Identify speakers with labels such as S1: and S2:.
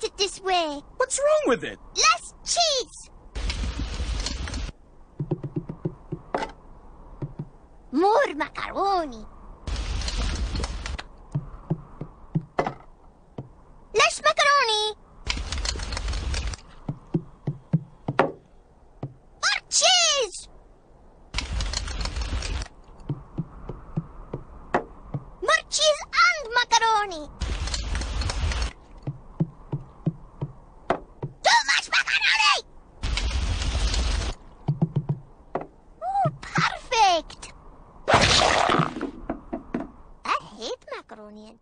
S1: get it this way.
S2: What's wrong with it?
S1: Less cheese. More macaroni. Less macaroni. More cheese. More cheese and macaroni. macaroni.